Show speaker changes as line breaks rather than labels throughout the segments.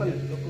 local, local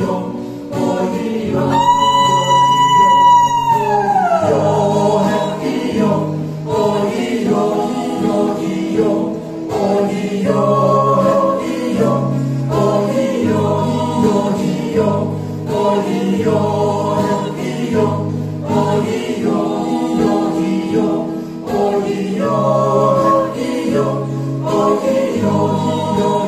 어디요 어디요